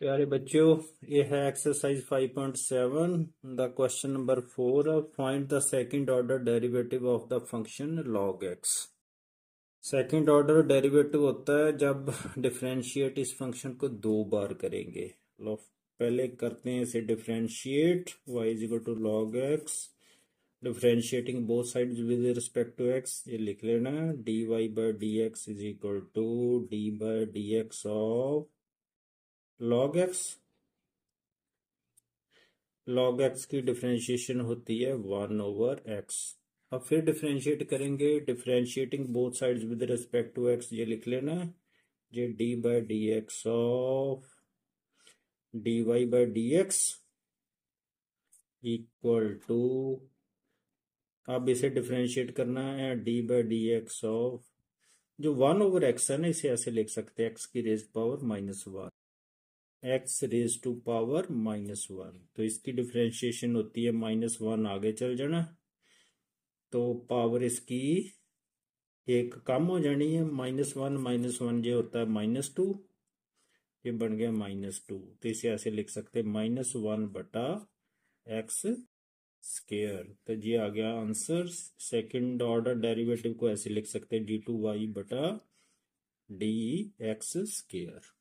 प्यारे बच्चों, ये है exercise 5.7 the question number four find the second order derivative of the function log x. Second order derivative होता है जब डिफरेंशिएट इस फ़ंक्शन को दो बार करेंगे। पहले करते हैं इसे differentiate y is to log x differentiating both side with respect to x ये लिख लेना d y by d x is equal to d by d x of log x log x की डिफ्रेंशिएशन होती है one over x अब फिर differentiate करेंगे। Differentiating both sides with respect to x ये लिख लेना ये d by d x of d y by d x equal to अब इसे डिफ्रेंशिएट करना है d by d x of जो वन ओवर एक्स है ना, इसे ऐसे लिख सकते हैं एक्स की raise power minus one x raise to power minus one तो इसकी डिफ्रेंशिएशन होती है माइनस वन आगे चल जाना। तो पावर इसकी एक कम हो जानी है। माइनस वन माइनस वन जो होता है माइनस टू ये बन गया माइनस टू तो इसे ऐसे लिख सकते हैं माइनस वन बटा एक्स स्केयर तो ये आ गया आंसर सेकंड ऑर्डर डेरिवेटिव को ऐसे लिख सकते हैं डी टू वाई बटा d x square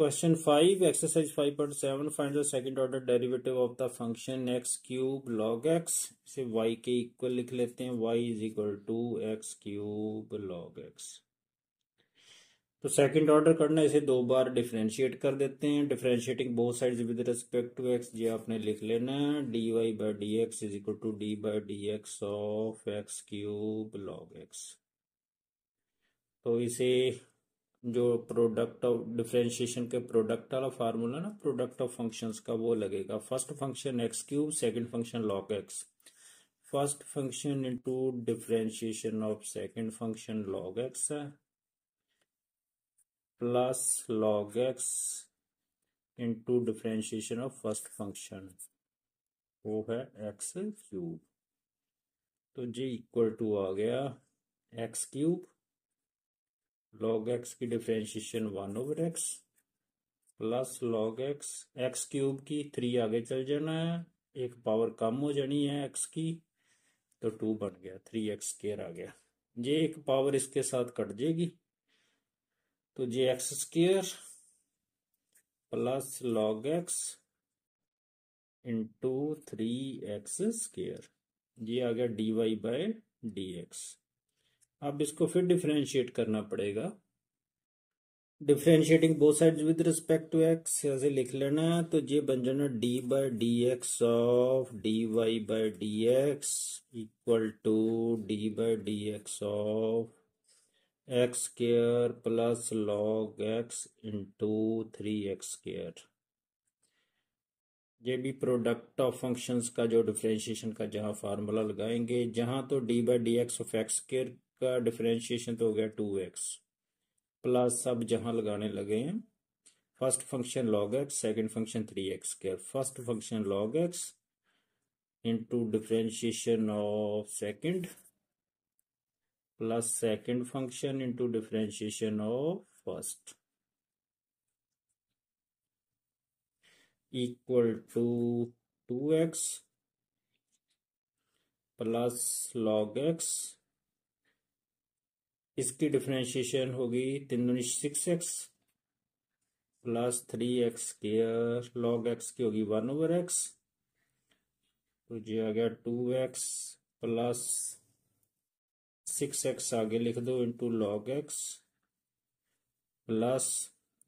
Question 5, exercise 5.7, find the second order derivative of the function x cube log x. इसे y के इक्वल लिख लेते हैं y is equal to x cube log x. तो सेकंड ऑर्डर करना इसे दो बार डिफरेंशिएट कर देते हैं differentiating both sides with respect to x ये आपने लिख लेना d y by d x is equal to d by d x of x cube log x तो इसे जो प्रोडक्ट ऑफ़ डिफ्रेंशिएशन के प्रोडक्ट वाला फार्मूला ना प्रोडक्ट ऑफ़ फ़ंक्शंस का वो लगेगा। First function x cube second function log x first function into differentiation of second function log x है plus log x into differentiation of first function वो है x cube तो जी equal to आ गया। X cube log x की differentiation one over x plus log x x cube की three आगे चल जाना है। एक पावर कम हो जानी है एक्स की तो टू बन गया थ्री एक्स स्केयर आ गया। ये एक पावर इसके साथ कट जाएगी। तो जे x square plus log x into three x square ये आ गया d y by d x अब इसको फिर डिफ्रेंशिएट करना पड़ेगा। Differentiating both sides with respect to x ऐसे लिख लेना है तो ये बन जाना d by d x of d y by d x equal to d by d x of x square plus log x into three x square ये भी प्रोडक्ट ऑफ़ फ़ंक्शंस का जो डिफ्रेंशिएशन का जहाँ फार्मूला लगाएँगे, जहाँ तो d by d x of x square का डिफरेंशिएशन तो हो गया टू एक्स प्लस अब जहाँ लगाने लगे हैं first function log x second function three x square first function log x into differentiation of second plus second function into differentiation of first equal to two x plus log x इसकी differentiation होगी तीन दूनी six x plus three x square log x की होगी one over x तो ये आ गया two x plus six x आगे लिख दो इंटू लॉग एक्स प्लस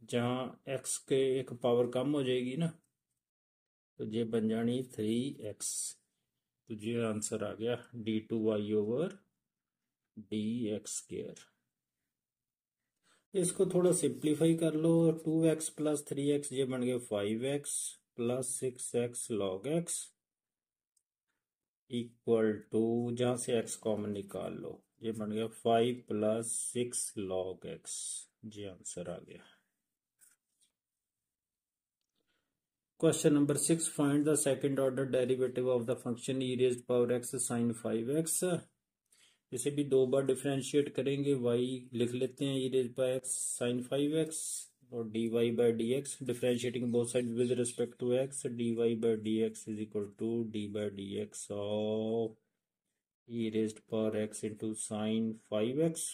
जहाँ एक्स के एक पावर कम हो जाएगी ना तो ये बन जानी थ्री एक्स तो ये आंसर आ गया d two y over d x square इसको थोड़ा सिंप्लीफाई कर लो two x plus three x ये बन गया five x plus six x log x equal to जहाँ से एक्स कॉमन निकाल लो, ये बन गया five plus six log x जी आंसर आ गया। Question number six find the second order derivative of the function e raise power x sine five x इसे भी दो बार डिफ्रेंशिएट करेंगे वाई लिख लेते हैं ये raise by x sine five x और d y by d x differentiating both side with respect to x d y by d x is equal to d by d x of e raised पर x into sine five x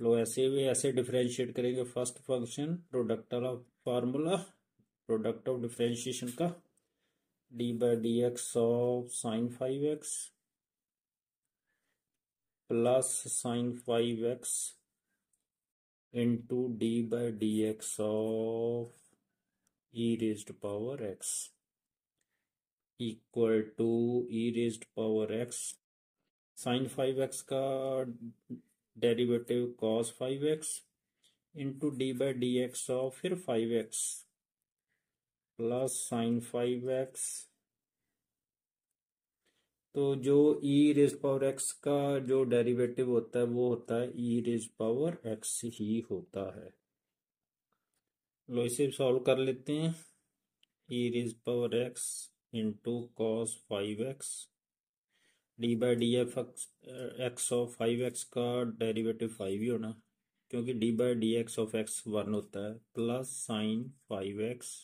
लो ऐसे भी ऐसे differentiate करेंगे first function product of formula product of differentiation का d by d x of sine five x plus sine five x into d by d x of e raised power x equal to e raised power x sine five x का derivative cos five x into d by d x of फिर five x plus sine five x तो जो ई raise power x का जो derivative होता है, वो होता है ई रेज पावर एक्स ही होता है। लो, इसे सॉल्व कर लेते हैं। E raise power x into cos five x d by d f x x of five x का डेरिवेटिव फाइव ही होना, क्योंकि d by d x of x one होता है plus sine five x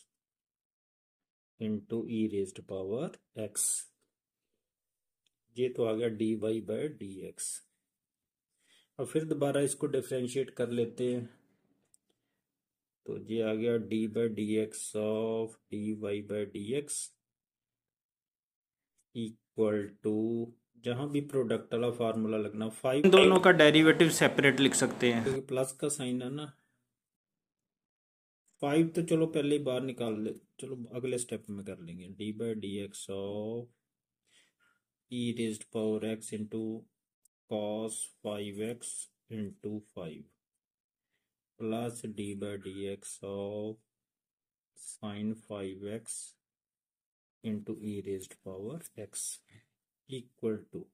into e raise power x ये तो आ गया d y by d x और फिर दोबारा इसको डिफ्रेंशिएट कर लेते हैं। तो ये आ गया d by d x of d y by d x equal to जहाँ भी प्रोडक्ट वाला फार्मूला लगना फाइव दोनों का डेरिवेटिव सेपरेट लिख सकते हैं। क्योंकि प्लस का साइन है ना। फाइव तो चलो पहले ही बाहर निकाल ले चलो अगले स्टेप में कर लेंगे। D by d x of x into cos five x into five plus d by d x of sine five x into e raised power x equal to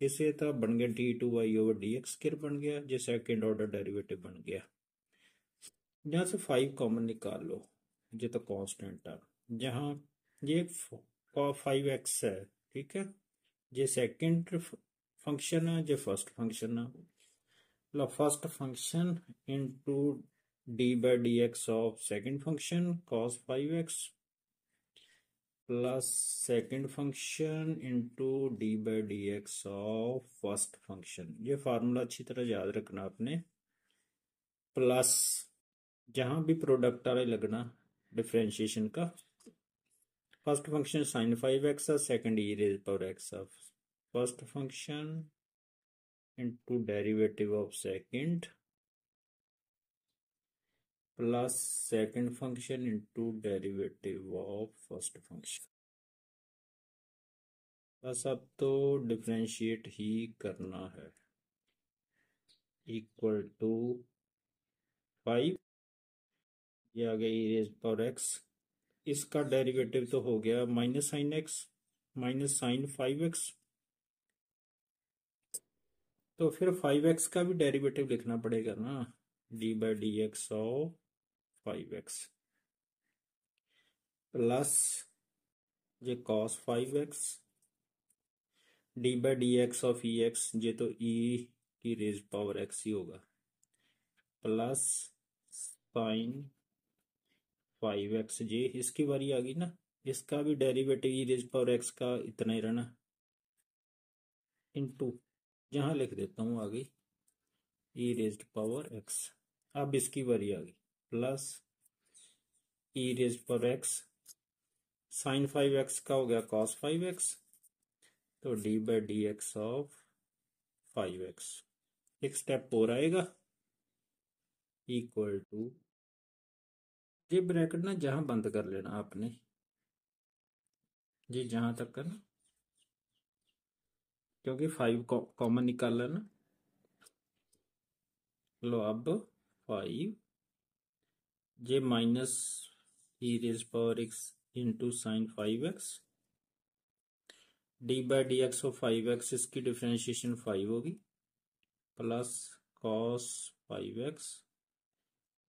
इसे था बन गया d two y over d x किर बन गया जो second order derivative बन गया। यहाँ से फाइव कॉमन निकाल लो, ये तो कांस्टेंट है जहाँ ये फाइव एक्स है, ठीक है? सेकंड फ़ंक्शन है ये फ़र्स्ट फ़ंक्शन है लो first function into d by d x of second function cos five x plus second function into d by d x of first function ये फार्मूला अच्छी तरह याद रखना आपने। प्लस जहाँ भी प्रोडक्ट आ लगना डिफ्रेंशिएशन का। First function sine five x second e raise power x of first function into derivative of second plus second function into derivative of first function बस अब तो डिफ्रेंशिएट ही करना है। इक्वल टू फाइव ये आ गया रेज पावर एक्स इसका derivative तो हो गया minus sine x, minus sine five x. तो फिर फाइव एक्स का भी डेरिवेटिव लिखना पड़ेगा ना, d by d x of five x. Plus ये cos five x, d by d x of e x, ये तो ई की रेज पावर एक्स ही होगा। प्लस साइन फाइव एक्स जे इसकी बारी आ गई ना। इसका भी derivative e raise power x का इतना ही रहना। इनटू यहाँ लिख देता हूँ आ गई ई रेज पावर एक्स अब इसकी बारी आ गई। Plus e raise power x sine five x का हो गया कॉस फाइव एक्स तो d by d x of five x एक स्टेप और आएगा। इक्वल टू ये ब्रैकेट ना जहाँ बंद कर लेना आपने। ये जहाँ तक करना। क्योंकि फाइव कॉमन निकाल लेना। लो अब फाइव ये minus e raise power x into sine five x d by d x of five x इसकी डिफ्रेंशिएशन फाइव होगी। Plus cos five x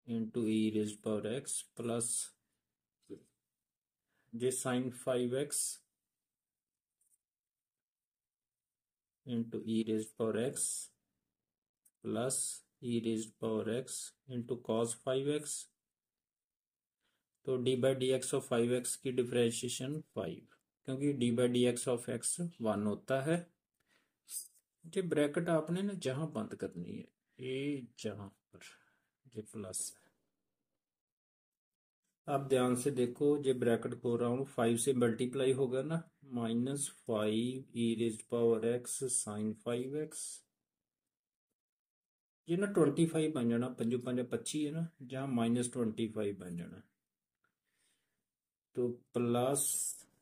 into e raise power x plus जे sine five x into e raise power x plus e raise power x into cos five x तो d by d x of five x की differentiation five क्योंकि d by d x of x one होता है। ये bracket आपने ना जहाँ बंद करनी है, ये जहाँ पर। प्लस अब ध्यान से देखो जो ब्रैकेट को रहा हूँ फाइव से मल्टीप्लाई होगा ना minus five e raise power x sine five x ये ना ट्वेंटी फाइव बन जाना, पंजो पंज पच्ची है ना, जहाँ माइनस ट्वेंटी फाइव बन जाना। तो प्लस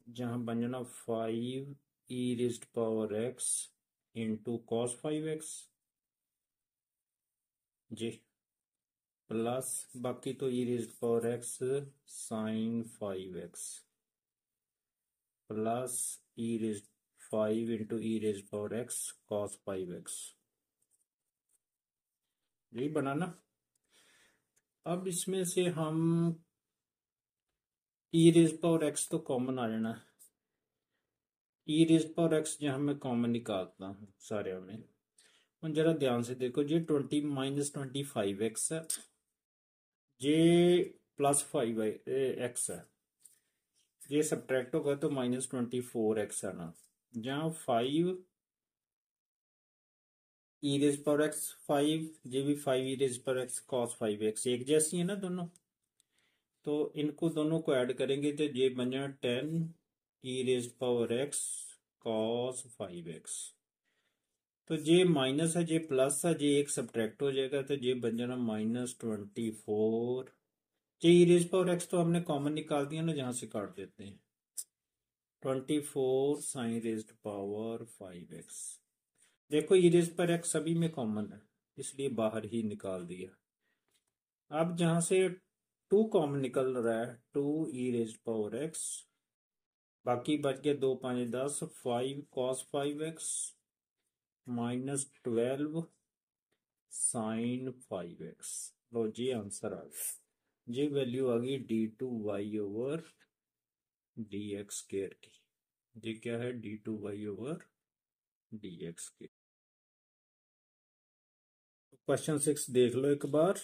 जहाँ बन जाना five e raise power x into cos five x जी। प्लस बाकी तो e raise power x sine five x plus e raise five into e raise power x cos five x यही बनाना। अब इसमें से हम ई रेज पावर एक्स तो common आ जाना। ई रेज पावर एक्स जहाँ मैं कॉमन निकालता हूँ सारे में जरा ध्यान से देखो जी twenty minus twenty five x है। जे प्लस फाइव एक्स है। ये सब्ट्रैक्ट होगा तो माइनस ट्वेंटी फोर एक्स आना जहाँ फाइव ई रेज पर एक्स फाइव जे भी फाइव ई रेज पर एक्स कॉस फाइव एक्स एक जैसी है ना दोनों। तो इनको दोनों को ऐड करेंगे तो ये बन जाए ten e raise power x cos five x तो जे माइनस है जे प्लस है जे एक सब्ट्रैक्ट हो जाएगा तो जे बन जाना माइनस ट्वेंटी फोर जे इरेज पावर एक्स तो हमने कॉमन निकाल दिया ना, जहाँ से काट देते हैं। Twenty four sine raise power five x देखो इरेज पर एक्स सभी में कॉमन है, इसलिए बाहर ही निकाल दिया। अब जहाँ से टू कॉमन निकल रहा है two e raise power x बाकी बच गया दो, पाँच, दस five cos five x minus twelve sine five x लो जी आंसर आ गया। जी वैल्यू आ गई d two y over d x square की। जी क्या है? D to Y over D x के क्वेश्चन सिक्स देख लो एक बार।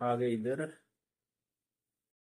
आगे इधर।